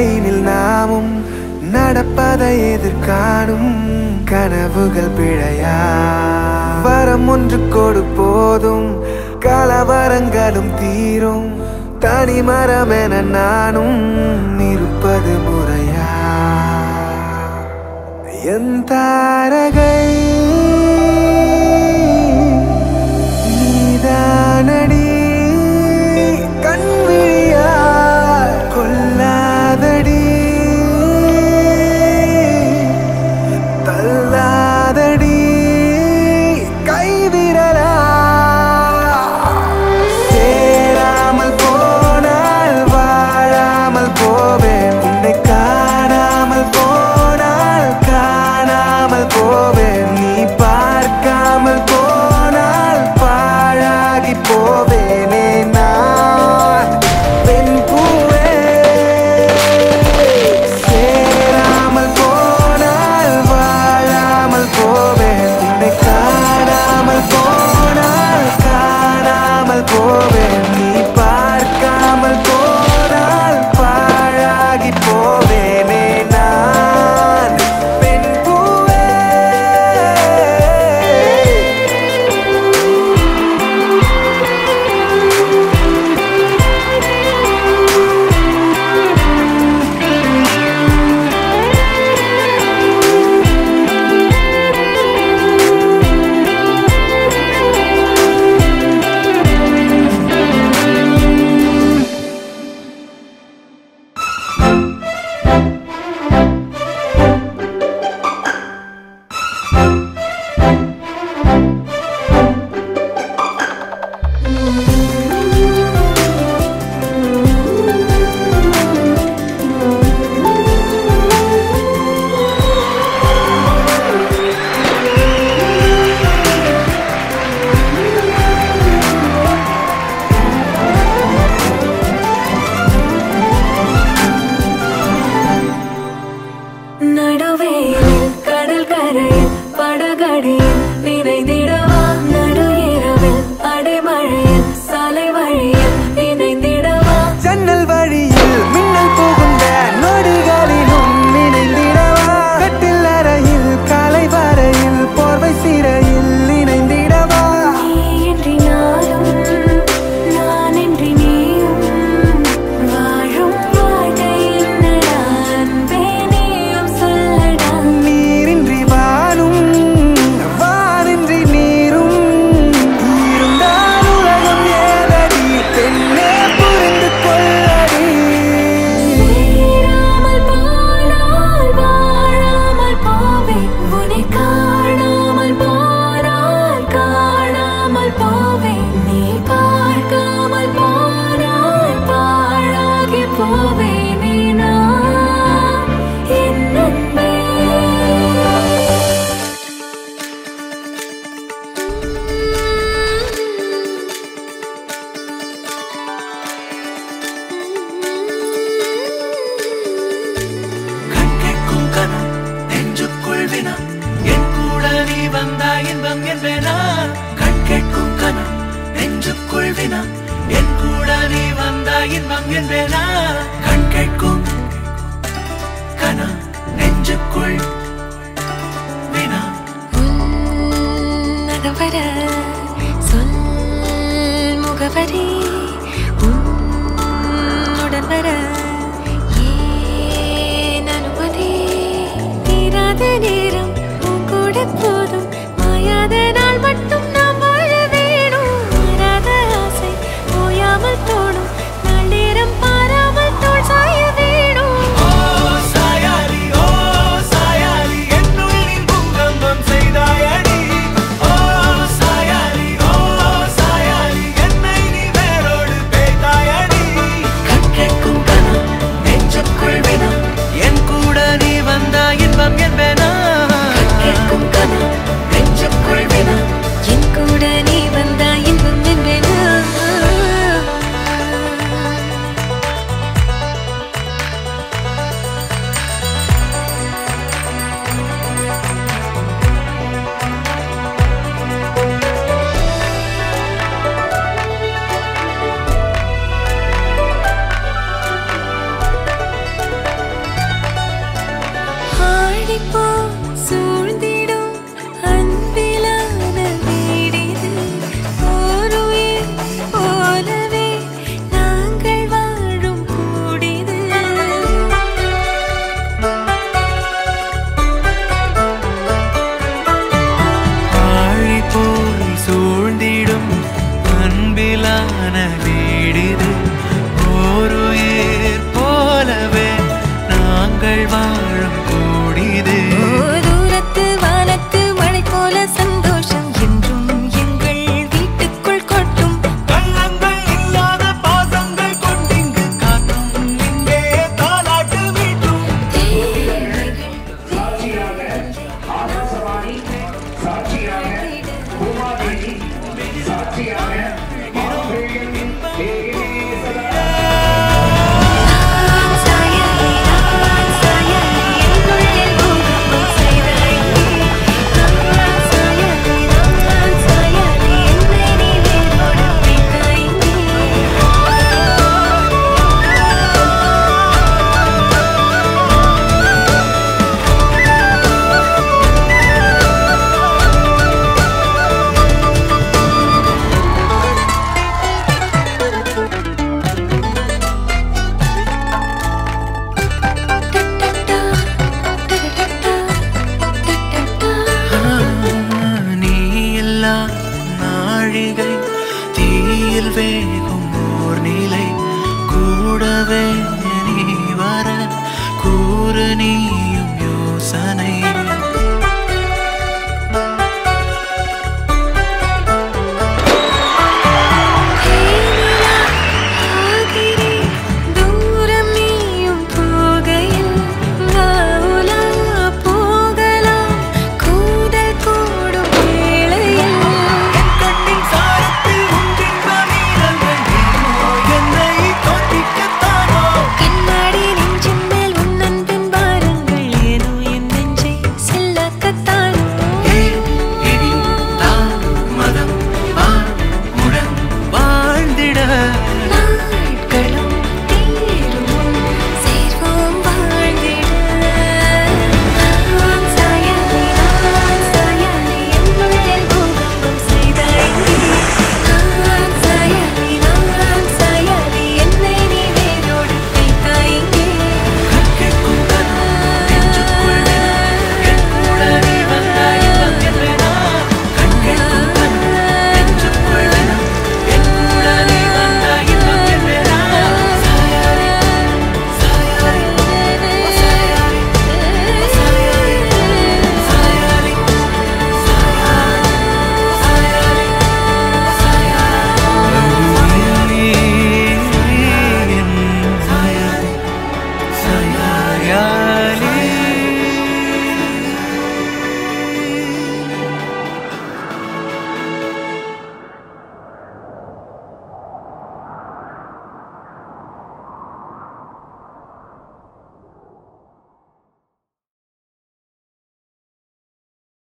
பயனில் நாமும் நடப்பதை எதிர்காணும் கனவுகள் பிழையா? வரம் ஒன்று கொடு போதும் கலவரங்களும் தீரும். தனி மரம் என நானும் இருப்பது முறையா? என் தாரகை হবে ಗಡಿಯ என்பனா கண் கேட்கும் கணம் நெஞ்சுக்குள் வினா என் கூட நீ வந்த இன்பம் என்பேனா? கண் கேட்கும். கனா நெஞ்சுக்குள் வினா வர சொல் முகவரி உன்னுடன் வர ஏன் அனுமதி தீராத face